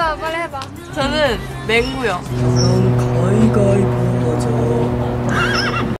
해봐 빨리 해봐 저는 맹구요. 음, 나랑 가위가위